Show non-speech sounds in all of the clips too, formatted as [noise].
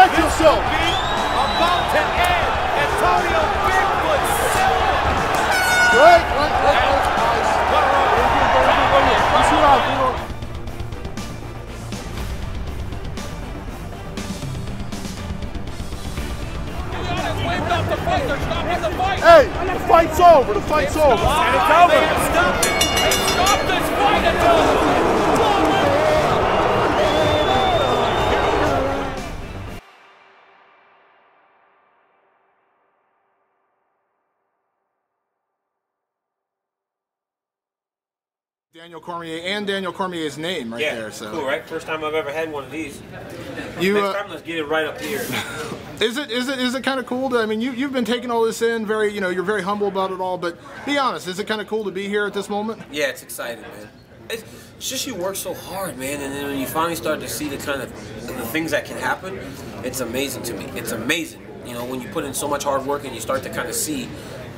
gotta protect yourself. About to end. Antonio Bigfoot Silva. Nice. They're stopping the fight. Hey, the fight's over. The fight's over. And it's over. They it. They this fight Daniel Cormier and Daniel Cormier's name right Yeah, there. So cool, right? First time I've ever had one of these. you uh, time, let's get it right up here. [laughs] is it is it is it kind of cool to? I mean, you you've been taking all this in very you know you're very humble about it all. But be honest, is it kind of cool to be here at this moment? yeah, it's exciting, man. It's, it's just you work so hard, man, and then when you finally start to see the kind of the things that can happen, it's amazing to me. It's amazing, you know, when you put in so much hard work and you start to kind of see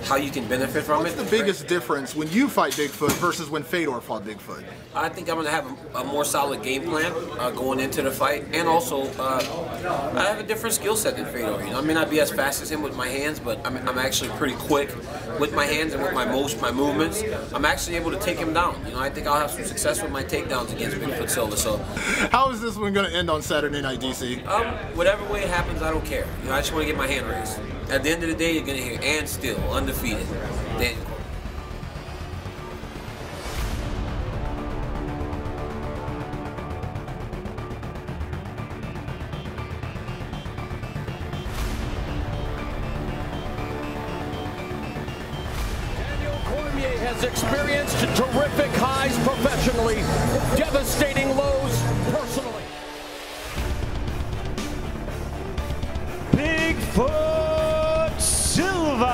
how you can benefit from What's it. the biggest difference when you fight Bigfoot versus when Fedor fought Bigfoot? I think I'm going to have a, a more solid game plan uh, going into the fight, and also uh, I have a different skill set than Fedor. You know, I may not be as fast as him with my hands, but I'm, I'm actually pretty quick with my hands and with my most my movements. I'm actually able to take him down. You know, I think I'll have some success with my takedowns against Bigfoot Silva. So, How is this one going to end on Saturday Night, DC? um, whatever way it happens, I don't care. You know, I just want to get my hand raised. At the end of the day, you're going to hear and still undefeated. Daniel has experienced terrific highs professionally, devastating lows personally. Bigfoot Silva.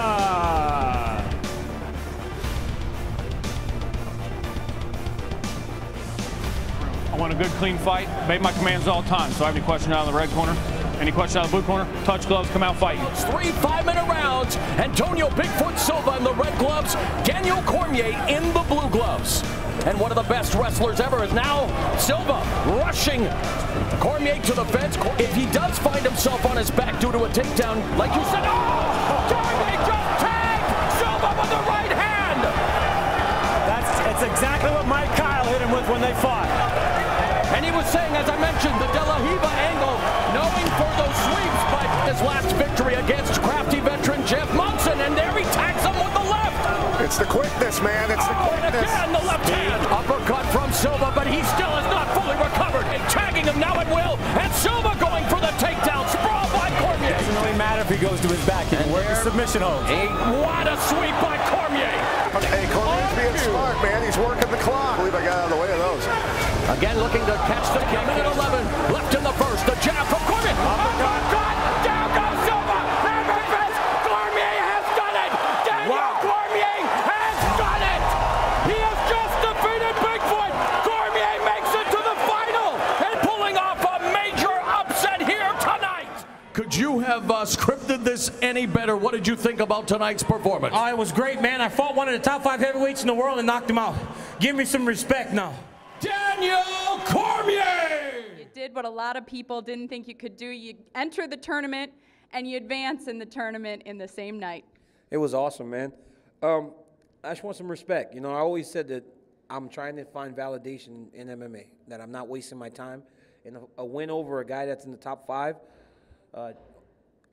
I want a good, clean fight. Made my commands all the time. So I have any question out of the red corner? Any question out of the blue corner? Touch gloves, come out fighting. Three five-minute rounds. Antonio Bigfoot Silva in the red gloves. Daniel Cormier in the blue gloves. And one of the best wrestlers ever is now Silva rushing Cormier to the fence. If he does find himself on his back due to a takedown, like you said, oh! Cormier just tagged Silva with the right hand. That's it's exactly what Mike Kyle hit him with when they fought. And he was saying, as I mentioned, the De La Riva angle, knowing for those sweeps, but his last victory against It's the quickness, man. It's the Oh, and quickness. again, the left hand. Uppercut from Silva, but he still is not fully recovered. And tagging him now at will, and Silva going for the takedown. Sprawl by Cormier. Doesn't really matter if he goes to his back. He can work the submission hold. Hey, what a sweep by Cormier. Hey, Cormier's being smart, man. He's working the clock. I believe I got out of the way of those. Again, looking to catch the kick. Minute 11 left in the first. The jab from Cormier. Uppercut. Have uh, scripted this any better? What did you think about tonight's performance? Oh, it was great, man. I fought one of the top five heavyweights in the world and knocked him out. Give me some respect now. Daniel Cormier. You did what a lot of people didn't think you could do. You enter the tournament and you advance in the tournament in the same night. It was awesome, man. Um, I just want some respect. You know, I always said that I'm trying to find validation in MMA, that I'm not wasting my time. And a, a win over a guy that's in the top five, uh,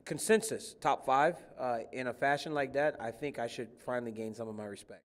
consensus top five, uh, in a fashion like that, I think I should finally gain some of my respect.